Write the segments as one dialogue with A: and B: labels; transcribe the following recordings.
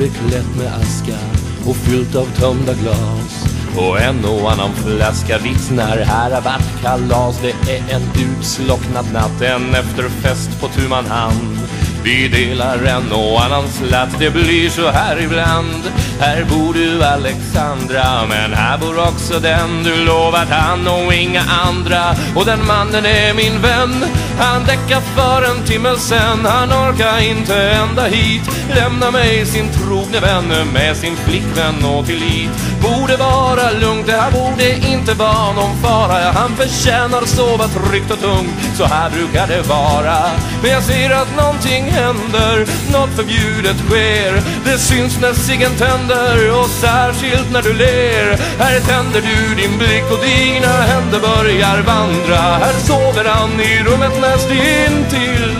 A: beklätt med aska och fyllt av tömda glas. Och en och annan flaska vittnar här har varit kalas. Det är en utslocknad natt, en efterfest på tu man hand. Vi delar en och annan slatt, det blir så här ibland. Här bor du Alexandra, men här bor också den du lovat han och inga andra. Och den mannen är min vän, han däckar för en timme sen. Han orkar inte ända hit, lämna mig sin trogne vän med sin flickvän och tillit. Borde vara lugnt, det här borde inte vara någon fara. Han förtjänar sova tryggt och tungt, så här brukar det vara. Men jag ser att någonting händer, något förbjudet sker. Det syns när ciggen tänder och särskilt när du ler. Här tänder du din blick och dina händer börjar vandra. Här sover han i rummet näst intill.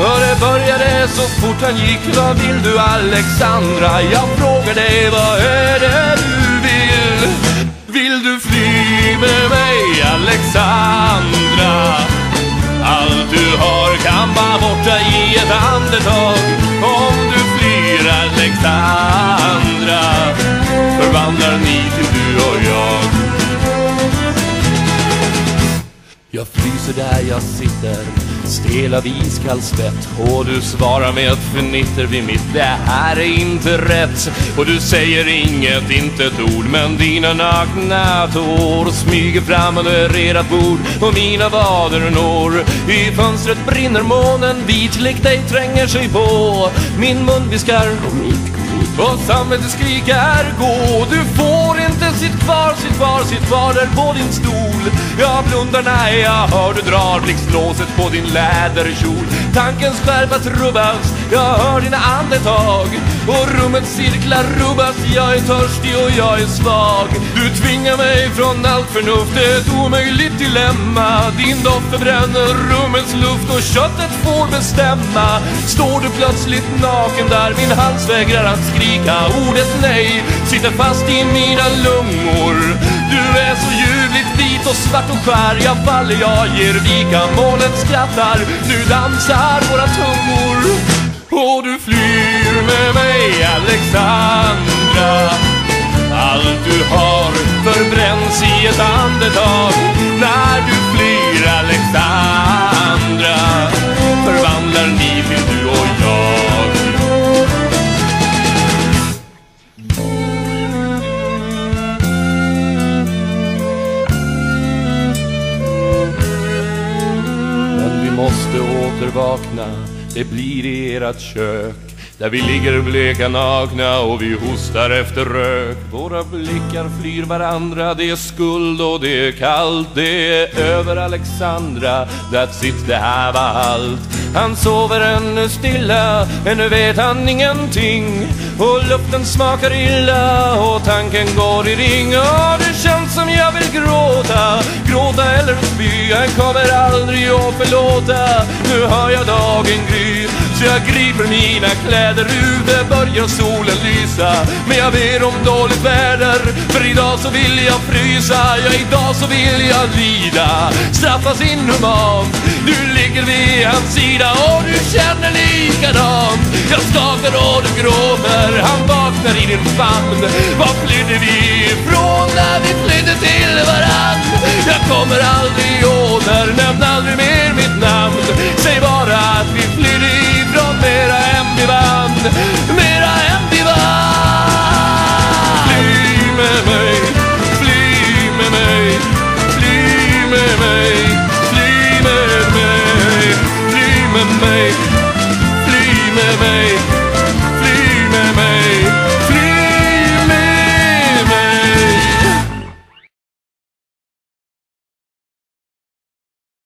A: Och det började så fort han gick Vad vill du Alexandra? Jag frågar dig, vad är det du vill? Vill du fly med mig Alexandra? Allt du har han var borta i ett andetag. Jag fryser där jag sitter Stel av iskall svett. Och du svarar med ett fnitter vid mitt. Det här är inte rätt. Och du säger inget, inte ett ord. Men dina nakna tår smyger fram under ert bord. Och mina vader når. I fönstret brinner månen Vit lik dig tränger sig på. Min mun viskar Och samvetet skriker Gå, du får inte sitt kvar, sitt kvar, sitt kvar där på din stol. Jag blundar när jag hör du drar blixtlåset på din läderkjol. Tankens skärpa rubbas. jag hör dina andetag. Och rummet cirklar rubbas, jag är törstig och jag är svag. Du tvingar mig från allt förnuft, ett omöjligt dilemma. Din doft förbränner rummets luft och köttet får bestämma. Står du plötsligt naken där, min hals vägrar att skrika. Ordet nej sitter fast i mina lungor. Du är så ljuvligt vit och svart och skär. Jag faller, jag ger vika, molnet skrattar. Nu dansar våra tungor. Och du flyr med mig Alexandra. Allt du har förbränns i ett andetag. Måste återvakna. Det blir i ert kök Där vi ligger bleka nakna och vi hostar efter rök. Våra blickar flyr varandra Det är skuld och det är kallt. Det är över Alexandra That's it, det här var allt. Han sover ännu stilla Ännu vet han ingenting. Och luften smakar illa Och tanken går i ring. Och det känns som jag byn kommer aldrig att förlåta. Nu hör jag dagen gry Så jag griper mina kläder Ute börjar solen lysa Men jag ber om dåligt väder. För idag så vill jag frysa Ja, idag så vill jag lida. Straffas inhumant Du ligger vid hans sida. Och du känner likadant Jag skakar och du gråter. Han vaknar i din famn. Var flydde vi ifrån när vi flydde till varann? Kommer aldrig åter. Nämn aldrig mer mitt namn. Säg bara